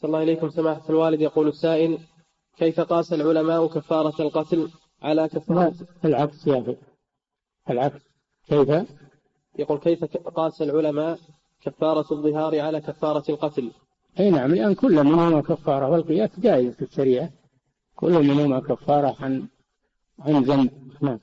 صلى الله إليكم سماحة الوالد. يقول السائل كيف قاس العلماء كفارة القتل على كفارة العكس يا أخي. العكس. كيف؟ يقول كيف قاس العلماء كفارة الظهار على كفارة القتل؟ أي نعم لأن كل منهما كفارة والقياس جائز في الشريعة. كل منهما كفارة عن عن ذنب. نعم.